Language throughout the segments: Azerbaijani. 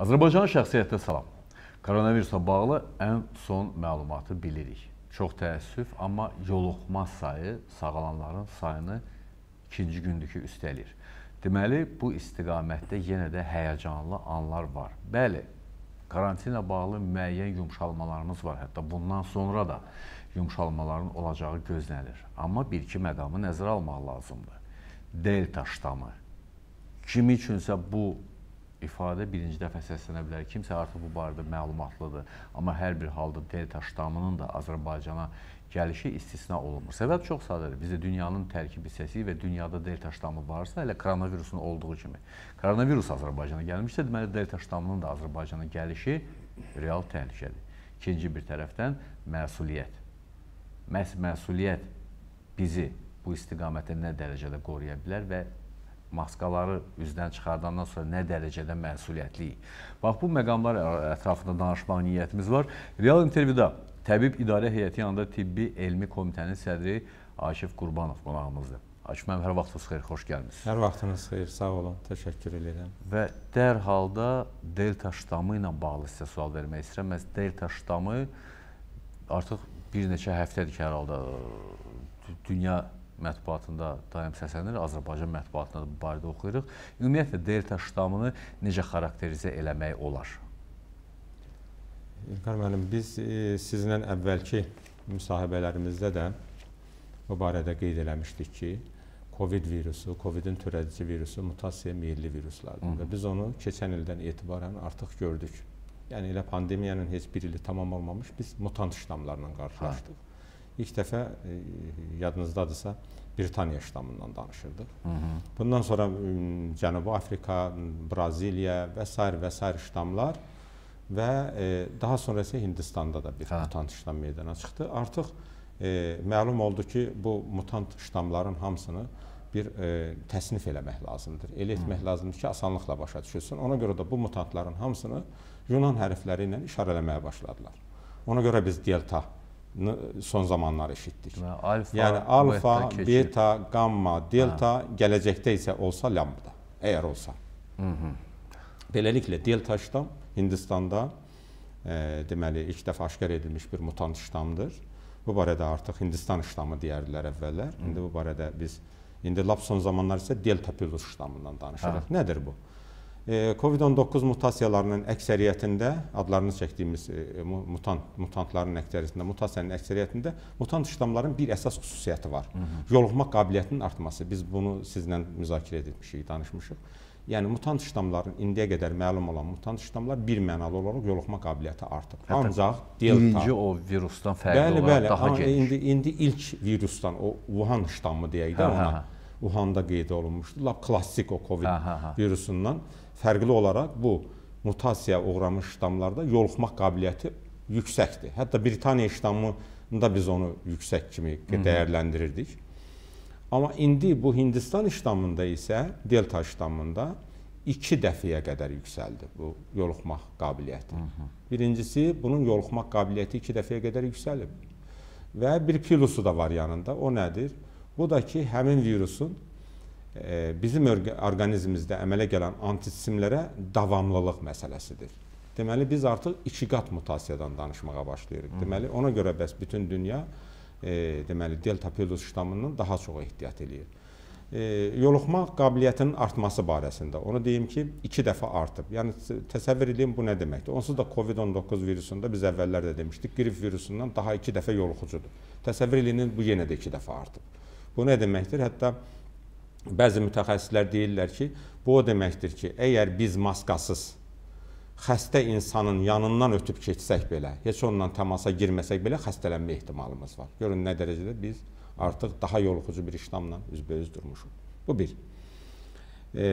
Azərbaycan şəxsiyyətdə salam. Koronavirusla bağlı ən son məlumatı bilirik. Çox təəssüf, amma yoluxma sayı sağalanların sayını ikinci gündür ki, üstəlir. Deməli, bu istiqamətdə yenə də həyəcanlı anlar var. Bəli, karantinlə bağlı müəyyən yumşalmalarımız var. Hətta bundan sonra da yumşalmaların olacağı gözlənilir. Amma bir-iki məqamı nəzərə almaq lazımdır. Delta ştamı. Kimi üçünsə bu ifadə birinci dəfə səslənə bilər. Kimsə artıq bu barədə məlumatlıdır. Amma hər bir halda delta ştamının da Azərbaycana gəlişi istisna olunmur. Səbəb çox sadədir. Biz də dünyanın tərkib hissəsiyik və dünyada delta ştamı varsa, elə koronavirusun olduğu kimi. Koronavirus Azərbaycana gəlmişsə, deməli delta ştamının da Azərbaycana gəlişi real təhlükədir. İkinci bir tərəfdən məsuliyyət. Məhz məsuliyyət bizi bu istiqamətə nə dərəcədə qoruya bilər və maskaları üzdən çıxardandan sonra nə dərəcədə məsuliyyətliyik. Bax, bu məqamlar ətrafında danışmaq niyyətimiz var. Real intervyuda Təbib İdarə Heyəti yanında Tibbi Elmi Komitənin sədri Akif Qurbanov qonağımızdır. Akif müəllim, hər vaxtınız xeyir, xoş gəlmisiniz. Hər vaxtınız xeyir, sağ olun, təşəkkür edirəm. Və dərhalda delta ştamı ilə bağlı sizə sual vermək istəyirəm. Məhz delta ştamı artıq bir neçə həftədir ki, hər halda dünya mətbuatında daim səslənir, Azərbaycan mətbuatında da bu barədə oxuyuruq. Ümumiyyətlə delta ştamını necə xarakterizə eləmək olar? İlqar müəllim, biz e, sizinlə əvvəlki müsahibələrimizdə də bu barədə qeyd eləmişdik ki, COVID virusu, COVID-in törədici virusu mutasiya meyilli viruslardır Hı -hı. və biz onu keçən ildən etibarən artıq gördük. Yəni elə pandemiyanın heç bir ili tamam olmamış biz mutant ştamlarla qarşılaşdıq. Ha. İlk dəfə e, yadınızdadırsa Britaniya ştamından danışırdıq. Hı -hı. Bundan sonra Cənubi Afrika, Braziliya və s. və s. ştamlar və e, daha sonra isə Hindistanda da bir hə. mutant ştam meydana çıxdı. Artıq e, məlum oldu ki, bu mutant ştamların hamısını bir e, təsnif eləmək lazımdır. Elə etmək Hı. lazımdır ki, asanlıqla başa düşülsün. Ona görə də bu mutantların hamısını Yunan hərfləri ilə işarələməyə başladılar. Ona görə biz delta son zamanlar eşitdik. Alfa, yəni alfa, beta, beta, gamma, delta, hə. gələcəkdə isə olsa lambda, əgər olsa. Hı -hı. Beləliklə delta ştam Hindistanda e, deməli ilk dəfə aşkar edilmiş bir mutant ştamdır. Bu barədə artıq Hindistan ştamı deyərdilər əvvəllər. İndi bu barədə biz indi lap son zamanlar isə delta plus ştamından danışırıq. Hə. Nədir bu? COVID-19 mutasiyalarının əksəriyyətində adlarını çəkdiyimiz e, mutant mutantların əksəriyyətində, mutasiyanın əksəriyyətində mutant ştamların bir əsas xüsusiyyəti var. Hı -hı. Yoluxma qabiliyyətinin artması. Biz bunu sizlə müzakirə etmişik, danışmışıq. Yəni mutant ştamların indiyə qədər məlum olan mutant ştamlar bir mənalı olaraq yoluxma qabiliyyəti artıb. Hətta Ancaq delta birinci o virusdan fərqli bəli, olaraq bəli, daha geniş. İndi indi ilk virusdan o Wuhan ştamı deyək də ona. Hə, hə. Wuhanda qeyd olunmuşdu. Lap klassik o COVID hə, hə. virusundan fərqli olaraq bu mutasiyaya uğramış ştamlarda yoluxma qabiliyyəti yüksəkdir. Hətta Britaniya ştamında biz onu yüksək kimi dəyərləndirirdik. Amma indi bu Hindistan ştamında isə delta ştamında 2 dəfəyə qədər yüksəldi bu yoluxma qabiliyyəti. Hı -hı. Birincisi bunun yoluxma qabiliyyəti 2 dəfəyə qədər yüksəlib. Və bir plusu da var yanında. O nədir? Bu da ki, həmin virusun bizim orqanizmimizdə əmələ gələn antisimlərə davamlılıq məsələsidir. Deməli biz artıq iki qat mutasiyadan danışmağa başlayırıq. Deməli ona görə bəs bütün dünya e, deməli delta plus ştamından daha çox ehtiyat eləyir. E, yoluxma qabiliyyətinin artması barəsində onu deyim ki, 2 dəfə artıb. Yəni təsəvvür edin bu nə deməkdir? Onsuz da COVID-19 virusunda biz əvvəllər də demişdik, qrip virusundan daha 2 dəfə yoluxucudur. Təsəvvür edin bu yenə də 2 dəfə artıb. Bu nə deməkdir? Hətta Bəzi mütəxəssislər deyirlər ki, bu o deməkdir ki, əgər biz maskasız xəstə insanın yanından ötüb keçsək belə, heç onunla təmasa girməsək belə xəstələnmə ehtimalımız var. Görün nə dərəcədə biz artıq daha yoluxucu bir işlamla üzbəüz durmuşuq. Bu bir. E,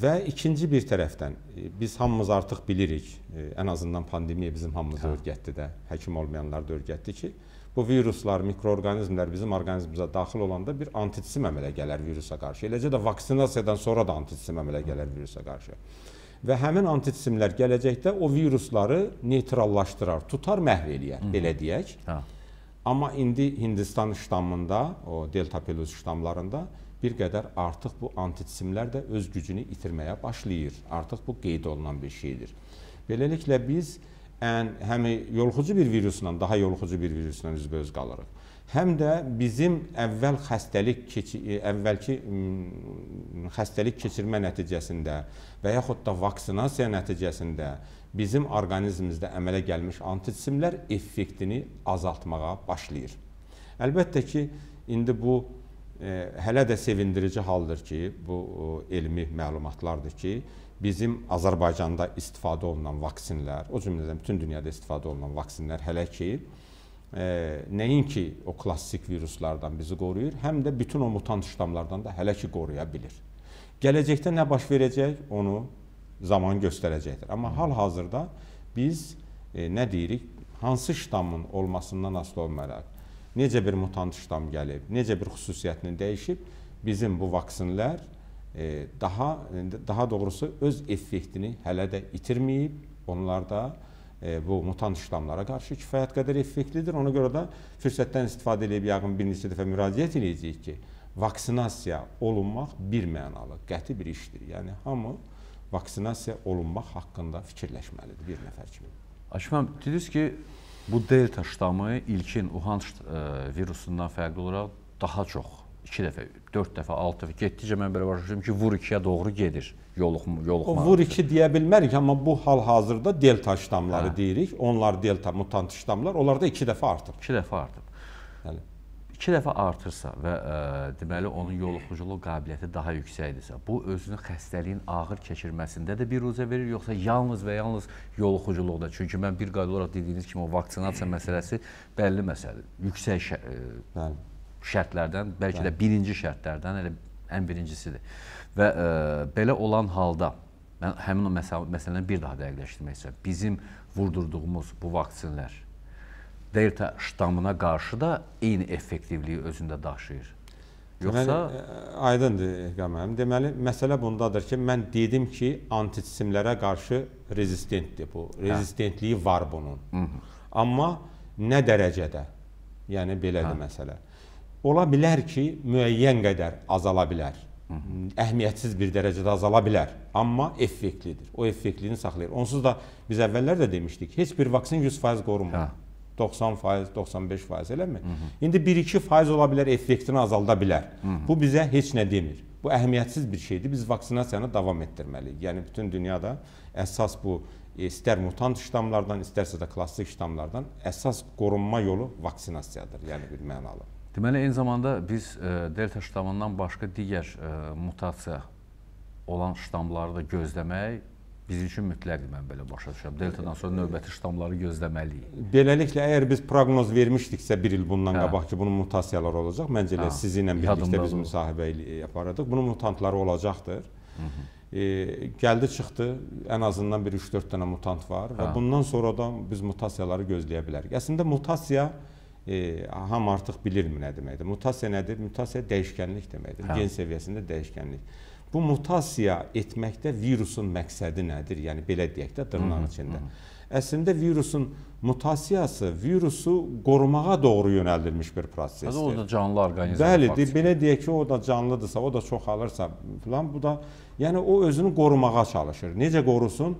və ikinci bir tərəfdən e, biz hamımız artıq bilirik, e, ən azından pandemiya bizim hamımızı hə. örgətdi də, həkim olmayanlar da örgətdi ki, bu viruslar, mikroorqanizmlər bizim orqanizmimizə daxil olanda bir antitism əmələ gələr virusa qarşı. Eləcə də vaksinasiyadan sonra da antitism əmələ gələr virusa qarşı. Və həmin antitisimlər gələcəkdə o virusları neytrallaşdırar, tutar, məhv eləyər, belə deyək. Hə. Amma indi Hindistan ştamında, o delta plus ştamlarında bir qədər artıq bu anticismlər də öz gücünü itirməyə başlayır. Artıq bu qeyd olunan bir şeydir. Beləliklə biz ən həm yoluxucu bir virusla, daha yoluxucu bir virusla üzbəüz qalırıq. Həm də bizim əvvəl xəstəlik keçi əvvəlki xəstəlik keçirmə nəticəsində və yaxud da vaksinasiya nəticəsində bizim orqanizmimizdə əmələ gəlmiş anticismlər effektini azaltmağa başlayır. Əlbəttə ki, indi bu e, hələ də sevindirici haldır ki, bu elmi məlumatlardır ki, bizim Azərbaycanda istifadə olunan vaksinlər, o cümlədən bütün dünyada istifadə olunan vaksinlər hələ ki e, nəinki o klassik viruslardan bizi qoruyur, həm də bütün o mutant ştamlardan da hələ ki qoruya bilir. Gələcəkdə nə baş verəcək, onu zaman göstərəcəkdir. Amma hal-hazırda biz e, nə deyirik? Hansı ştamın olmasından asılı olmayaraq necə bir mutant ştam gəlib, necə bir xüsusiyyətini dəyişib, bizim bu vaksinlər daha daha doğrusu öz effektini hələ də itirməyib. Onlar da e, bu mutant ştamlara qarşı kifayət qədər effektlidir. Ona görə də fürsətdən istifadə edib yəqin bir neçə dəfə müraciət edəcəyik ki, vaksinasiya olunmaq bir mənalı, qəti bir işdir. Yəni hamı vaksinasiya olunmaq haqqında fikirləşməlidir bir nəfər kimi. Aşmam, dediniz ki, bu delta ştamı ilkin Wuhan e, virusundan fərqli olaraq daha çox 2 dəfə, 4 dəfə, 6 dəfə getdikcə mən belə başa düşdüm ki, vur 2-yə doğru gedir. Yoluxma, yoluxma. O vur 2 deyə bilmərik, amma bu hal-hazırda delta ştamları hə. deyirik. Onlar delta mutant ştamlar, onlar da 2 dəfə artıb. 2 dəfə artıb. Yəni 2 dəfə artırsa və ə, e, deməli onun yoluxuculuq qabiliyyəti daha yüksəkdirsə, bu özünü xəstəliyin ağır keçirməsində də bir ruzə verir, yoxsa yalnız və yalnız yoluxuculuqda? Çünki mən bir qayda olaraq dediyiniz kimi o vaksinasiya məsələsi bəlli məsələdir. Yüksək ə, e, Bəli. Şərtlərdən, bəlkə də birinci şərtlərdən elə ən birincisidir. Və ə, e, belə olan halda mən həmin o məsələ, məsələni bir daha dəqiqləşdirmək istəyirəm. Bizim vurdurduğumuz bu vaksinlər delta ştamına qarşı da eyni effektivliyi özündə daşıyır. Yoxsa Deməli, e, aydındır Eqam müəllim. Deməli, məsələ bundadır ki, mən dedim ki, anticismlərə qarşı rezistentdir bu. Hə. Rezistentliyi hə. var bunun. Hı -hı. Amma nə dərəcədə? Yəni belədir hə. məsələ. Ola bilər ki, müəyyən qədər azala bilər. Hı -hı. Əhəmiyyətsiz bir dərəcədə azala bilər, amma effektlidir. O effektliyini saxlayır. Onsuz da biz əvvəllər də demişdik, heç bir vaksin 100% qorumur. Hə. 90%, 95% eləmi? Hı -hı. İndi 1-2% ola bilər effektini azalda bilər. Hı -hı. Bu bizə heç nə demir. Bu əhəmiyyətsiz bir şeydir. Biz vaksinasiyanı davam etdirməliyik. Yəni bütün dünyada əsas bu e, istər mutant ştamlardan, istərsə də klassik ştamlardan əsas qorunma yolu vaksinasiyadır. Yəni bir mənalı. Deməli eyni zamanda biz e, delta ştamından başqa digər e, mutasiya olan ştamları da gözləmək bizim üçün mütləqdir mən belə başa düşürəm. Deltadan sonra növbəti ştamları gözləməliyik. Beləliklə əgər biz proqnoz vermişdiksə 1 il bundan hə. qabaq ki, bunun mutasiyalar olacaq, məncə elə hə. sizinlə birlikdə biz müsahibə yaparırdıq. Bunun mutantları olacaqdır. Hı -hı. E, gəldi çıxdı, ən azından bir 3-4 dənə mutant var və hə. bundan sonra da biz mutasiyaları gözləyə bilərik. Əslində mutasiya e, ham artıq bilirmi nə deməkdir? Mutasiya nədir? Mutasiya dəyişkənlik deməkdir. Hə. Gen səviyyəsində dəyişkənlik. Bu mutasiya etməkdə virusun məqsədi nədir? Yəni belə deyək də dırnaq içində. Əslində virusun mutasiyası virusu qorumağa doğru yönəldilmiş bir prosesdir. O da canlı orqanizm. Bəli, belə deyək ki, o da canlıdırsa, o da çoxalırsa filan bu da yəni o özünü qorumağa çalışır. Necə qorusun?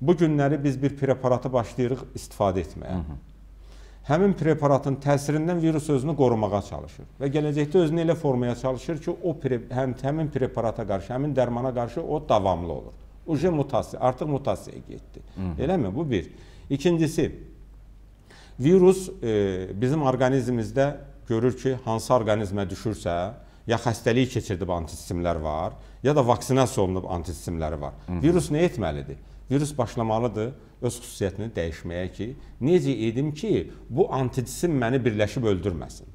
Bu günləri biz bir preparatı başlayırıq istifadə etməyə. Hı -hı həmin preparatın təsirindən virus özünü qorumağa çalışır və gələcəkdə özünü elə formaya çalışır ki, o pre həm həmin preparata qarşı, həmin dərmana qarşı o davamlı olur. Uje mutasiya, artıq mutasiyaya getdi. Eləmi? Bu bir. İkincisi, virus e, bizim orqanizmimizdə görür ki, hansı orqanizmə düşürsə, ya xəstəlik keçirdib antisistemlər var, ya da vaksinasiya olunub antisistemləri var. Virus nə etməlidir? Virus başlamalıdır öz xüsusiyyətini dəyişməyə ki, necə edim ki, bu antidisim məni birləşib öldürməsin.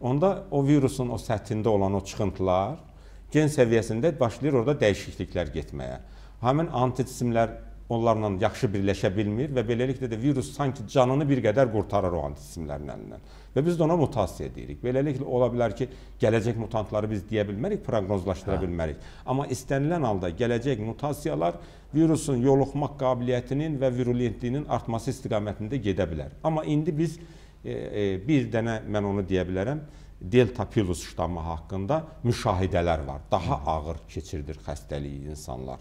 Onda o virusun o səthində olan o çıxıntılar gen səviyyəsində başlayır orada dəyişikliklər getməyə. Həmin antidisimlər onlarla yaxşı birləşə bilmir və beləliklə də virus sanki canını bir qədər qurtarır o antisimlərin əlindən. Və biz də ona mutasiya deyirik. Beləliklə ola bilər ki, gələcək mutantları biz deyə bilmərik, proqnozlaşdıra hə. bilmərik. Amma istənilən halda gələcək mutasiyalar virusun yoluxma qabiliyyətinin və virulentliyinin artması istiqamətində gedə bilər. Amma indi biz e, e, bir dənə mən onu deyə bilərəm. Delta Plus ştamı haqqında müşahidələr var. Daha ağır keçirdir xəstəliyi insanlar.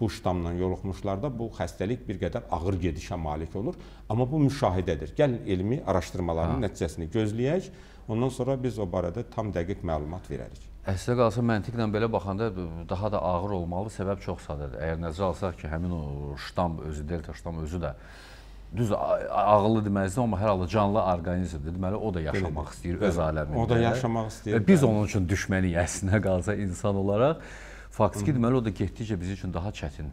Bu ştamla yoluxmuşlarda bu xəstəlik bir qədər ağır gedişə malik olur, amma bu müşahidədir. Gəlin elmi araşdırmaların ha. nəticəsini gözləyək, ondan sonra biz o barədə tam dəqiq məlumat verərik. Əslə qalsa məntiqlə belə baxanda daha da ağır olmalı. Səbəb çox sadədir. Əgər nəzərə alsaq ki, həmin o ştam özü, delta ştam özü də düz ağıllı deməzdim, amma hər halda canlı orqanizmdir. Deməli o da yaşamaq istəyir öz aləmində. O da yaşamaq istəyir. Biz onun üçün düşməniyik əslinə qalsa insan olaraq. Faktiki deməli o da getdikcə bizim üçün daha çətin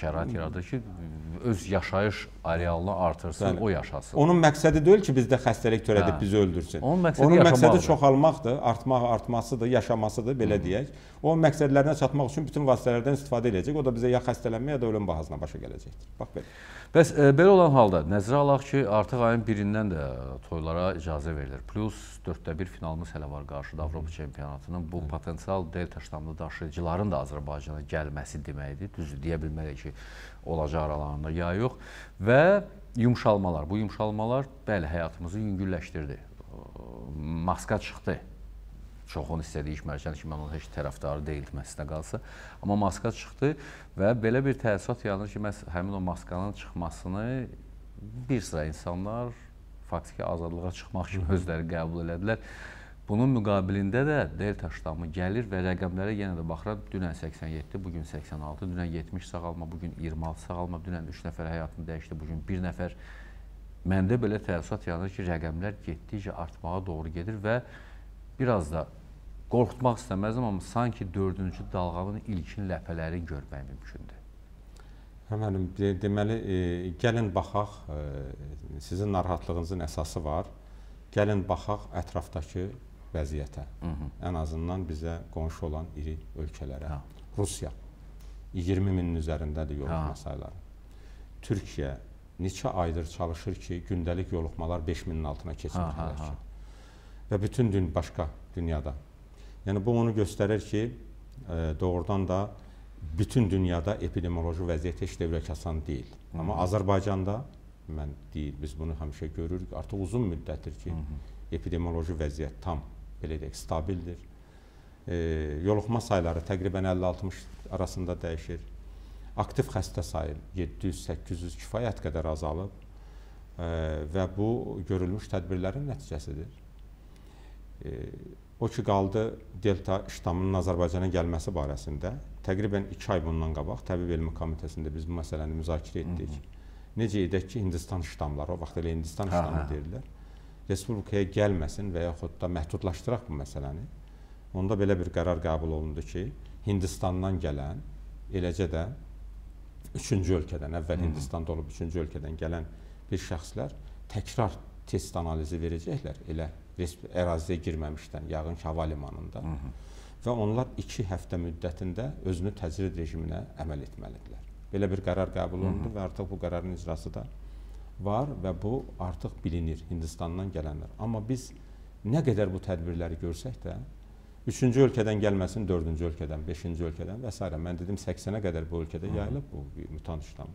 şərait yaradır ki, öz yaşayış arealını artırsın, Bəli. o yaşasın. Onun məqsədi deyil ki, bizdə xəstəlik törədib hə. bizi öldürsün. Onun məqsədi, Onun məqsədi çoxalmaqdır, artmaq, artmasıdır, yaşamasıdır, belə Hı. deyək. O məqsədlərinə çatmaq üçün bütün vasitələrdən istifadə edəcək. O da bizə ya xəstələnmə, ya da ölüm bahasına başa gələcəkdir. Bax belə. Bəs e, belə olan halda nəzərə alaq ki, artıq ayın 1-dən də toylara icazə verilir. Plus 4də 1 finalımız hələ var qarşıda Avropa çempionatının. Bu potensial delta ştamlı daşıyıcıların da Azərbaycana gəlməsi deməkdir. Düzdür, deyə bilmərik ki, olacaq aralarında ya yox. Və yumşalmalar. Bu yumşalmalar bəli həyatımızı yüngülləşdirdi. Maska çıxdı çoxunu istədiyi işmərkən ki, mən onun heç tərəfdarı deyildim əslinə qalsa. Amma maska çıxdı və belə bir təəssürat yaranır ki, məhz həmin o maskanın çıxmasını bir sıra insanlar faktiki azadlığa çıxmaq kimi özləri qəbul elədilər. Bunun müqabilində də delta ştamı gəlir və rəqəmlərə yenə də baxıram. Dünən 87, bu gün 86, dünən 70 sağalma, bu gün 26 sağalma, dünən 3 nəfər həyatını dəyişdi, bu gün 1 nəfər. Məndə belə təəssürat yaranır ki, rəqəmlər getdikcə artmağa doğru gedir və biraz da qorxutmaq istəməzdim, amma sanki dördüncü dalğanın ilkin ləpələrini görmək mümkündür. Həmənim, de, deməli, e, gəlin baxaq, e, sizin narahatlığınızın əsası var. Gəlin baxaq ətrafdakı vəziyyətə. Hı -hı. Ən azından bizə qonşu olan iri ölkələrə. Ha. Rusiya 20 minin üzərindədir yoluxma sayları. Türkiyə neçə aydır çalışır ki, gündəlik yoluxmalar 5 minin altına keçməyəcək. Və bütün gün başqa dünyada Yəni bu onu göstərir ki, e, doğrudan da bütün dünyada epidemioloji vəziyyət heç də ürək asan deyil. Hı -hı. Amma Azərbaycanda mən deyil, biz bunu həmişə görürük. Artıq uzun müddətdir ki, Hı -hı. epidemioloji vəziyyət tam belə deyək, stabildir. E, yoluxma sayları təqribən 50-60 arasında dəyişir. Aktiv xəstə sayı 700-800 kifayət qədər azalıb e, və bu görülmüş tədbirlərin nəticəsidir. E, O ki qaldı delta ştamının Azərbaycana gəlməsi barəsində təqribən 2 ay bundan qabaq Təbii Elmi Komitəsində biz bu məsələni müzakirə etdik. Hı -hı. Necə edək ki, Hindistan ştamları, o vaxt elə Hindistan hə, ştamı hə. deyirlər, respublikaya gəlməsin və yaxud da məhdudlaşdıraq bu məsələni. Onda belə bir qərar qəbul olundu ki, Hindistandan gələn, eləcə də üçüncü ölkədən, əvvəl. Hindistanda olub üçüncü ölkədən gələn bir şəxslər təkrar test analizi verəcəklər elə əraziyə girməmişdən yağın hava limanında. Hı -hı. Və onlar 2 həftə müddətində özünü təcrid rejiminə əməl etməlidirlər. Belə bir qərar qəbul olundu və artıq bu qərarın icrası da var və bu artıq bilinir Hindistandan gələnlər. Amma biz nə qədər bu tədbirləri görsək də, üçüncü ölkədən gəlməsin, dördüncü ölkədən, beşinci ölkədən və s. Mən dedim 80-ə qədər bu ölkədə yayılıb bu mutant ştam.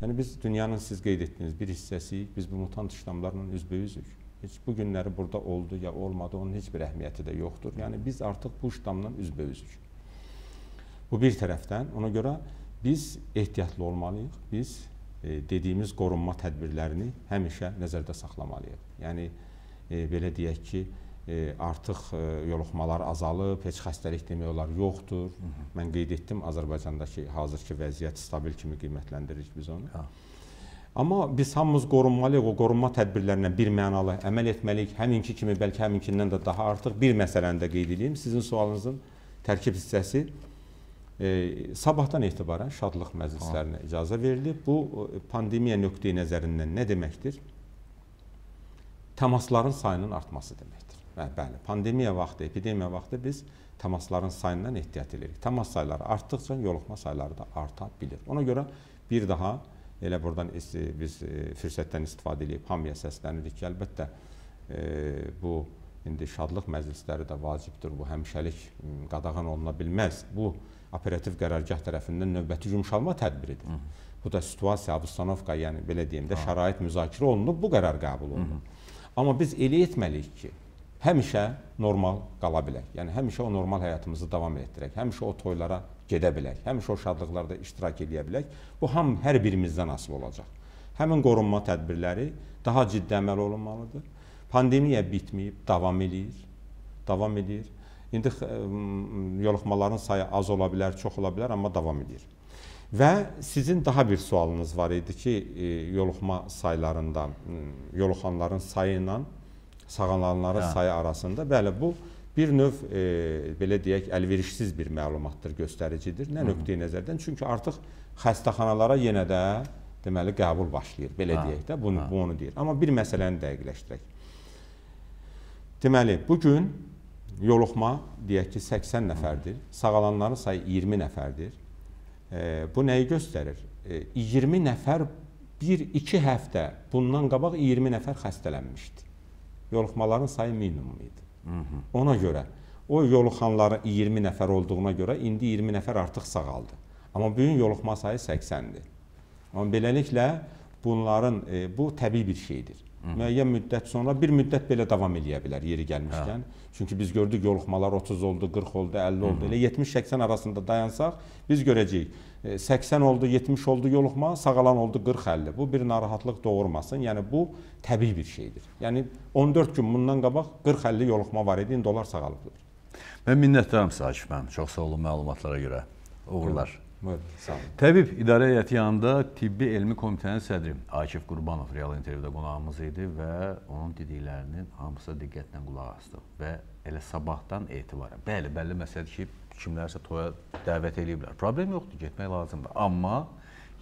Yəni biz dünyanın siz qeyd etdiyiniz bir hissəsiyik, biz bu mutant ştamlarla üzbəyüzük. Heç bu günləri burada oldu ya olmadı, onun heç bir əhəmiyyəti də yoxdur. Yəni biz artıq bu ştamdan üzbəyüzük. Bu bir tərəfdən, ona görə biz ehtiyatlı olmalıyıq. Biz dediyimiz qorunma tədbirlərini həmişə nəzərdə saxlamalıyıq. Yəni e, belə deyək ki, e, artıq e, yoluxmalar azalıb, heç xəstəlik demək olar yoxdur. Hı -hı. Mən qeyd etdim Azərbaycandakı hazırki vəziyyət stabil kimi qiymətləndiririk biz onu. Ha. Amma biz hamımız qorunmalıyıq, o qorunma tədbirlərinə bir mənalı əməl etməliyik. Həminki kimi, bəlkə həminkindən də daha artıq bir məsələni də qeyd edeyim. Sizin sualınızın tərkib hissəsi e, sabahdan etibarən şadlıq məclislərinə icazə verilib. Bu e, pandemiya nöqteyi nəzərindən nə deməkdir? Təmasların sayının artması deməkdir. Hə, bəli, pandemiya vaxtı, epidemiya vaxtı biz təmasların sayından ehtiyat edirik. Təmas sayları artdıqca yoluxma sayları da arta bilir. Ona görə bir daha Elə buradan biz e, fürsətdən istifadə edib hamıya səslənirik ki, əlbəttə e, bu indi şadlıq məclisləri də vacibdir. Bu həmişəlik qadağan oluna bilməz. Bu operativ qərargah tərəfindən növbəti yumşalma tədbiridir. Hı. Bu da situasiya, obstanovka, yəni belə deyim də şərait müzakirə olunub, bu qərar qəbul olunub. Amma biz elə etməliyik ki, həmişə normal qala bilək. Yəni həmişə o normal həyatımızı davam etdirək. Həmişə o toylara gedə bilək. Həmişə o şadlıqlarda iştirak edə bilək. Bu ham hər birimizdən asılı olacaq. Həmin qorunma tədbirləri daha ciddi əməl olunmalıdır. Pandemiya bitməyib, davam eləyir. Davam edir. İndi yoluxmaların sayı az ola bilər, çox ola bilər, amma davam edir. Və sizin daha bir sualınız var idi ki, yoluxma saylarında, yoluxanların sayı ilə sağalanların hə. sayı arasında, bəli, bu bir növ e, belə deyək, əlverişsiz bir məlumatdır, göstəricidir. Nə nöqteyi nəzərdən? Çünki artıq xəstəxanalara yenə də deməli qəbul başlayır, belə hə. deyək də, bunu hə. bu onu deyir. Amma bir məsələni dəqiqləşdirək. Deməli, bu gün yoluxma deyək ki, 80 nəfərdir. Sağalanların sayı 20 nəfərdir. Bu nəyi göstərir? E, 20 nəfər 1-2 həftə bundan qabaq 20 nəfər xəstələnmişdi. Yoluxmaların sayı minimum idi. -hı. Ona görə o yoluxanların 20 nəfər olduğuna görə indi 20 nəfər artıq sağaldı. Amma bu gün yoluxma sayı 80-dir. Amma beləliklə bunların e, bu təbii bir şeydir. Müəyyən müddət sonra bir müddət belə davam eləyə bilər yeri gəlmişkən. Hə. Çünki biz gördük yoluxmalar 30 oldu, 40 oldu, 50 oldu. Hı -hı. Elə 70-80 arasında dayansaq biz görəcəyik. 80 oldu, 70 oldu yoluxma, sağalan oldu 40-50. Bu bir narahatlıq doğurmasın. Yəni bu təbii bir şeydir. Yəni 14 gün bundan qabaq 40-50 yoluxma var idi, indi onlar sağalıblar. Mən minnətdaram sizə Akif müəllim. Çox sağ olun məlumatlara görə. Uğurlar. Hı. Buyurun, sağ olun. Təbib İdarə Heyəti yanında Tibbi Elmi Komitənin sədri Akif Qurbanov real intervyuda qonağımız idi və onun dediklərinin hamısı diqqətlə qulaq asdıq və elə sabahdan etibarən. Bəli, bəlli məsələdir ki, kimlərsə toya dəvət eləyiblər. Problem yoxdur, getmək lazımdır. Amma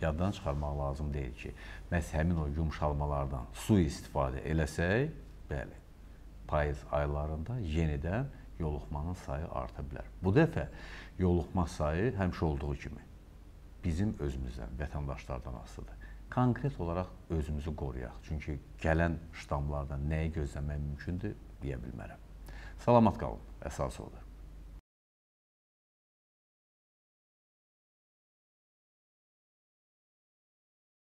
yaddan çıxarmaq lazım deyil ki, məhz həmin o yumşalmalardan su istifadə eləsək, bəli, payız aylarında yenidən yoluxmanın sayı arta bilər. Bu dəfə yoluxma sayı həmişə olduğu kimi bizim özümüzdən, vətəndaşlardan asılıdır. Konkret olaraq özümüzü qoruyaq. Çünki gələn ştamlardan nəyi gözləmək mümkündür, deyə bilmərəm. Salamat qalın. Əsas odur.